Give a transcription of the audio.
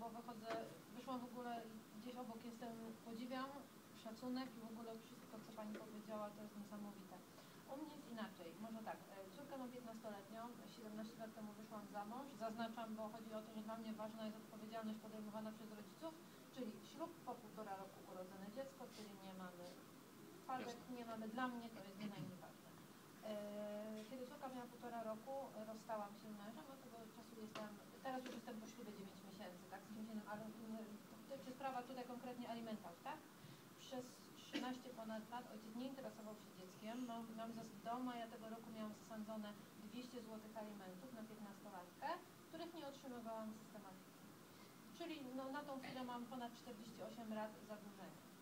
bo wychodzę, wyszłam w ogóle gdzieś obok jestem, podziwiam, szacunek i w ogóle wszystko, co Pani powiedziała, to jest niesamowite. U mnie jest inaczej, może tak, e, córkę mam 15-letnią, 17 lat temu wyszłam za mąż, zaznaczam, bo chodzi o to, że dla mnie ważna jest odpowiedzialność podejmowana przez rodziców, czyli ślub po półtora roku urodzone dziecko, czyli nie mamy spadek, nie mamy, dla mnie to jest nie najmniej ważne. E, Kiedy córka miała półtora roku, rozstałam sprawa tutaj konkretnie alimentów, tak? Przez 13 ponad lat ojciec nie interesował się dzieckiem, mam, mam do maja tego roku miałam zasądzone 200 zł alimentów na 15-latkę, których nie otrzymywałam systematycznie. Czyli no, na tą chwilę mam ponad 48 lat zadłużenia.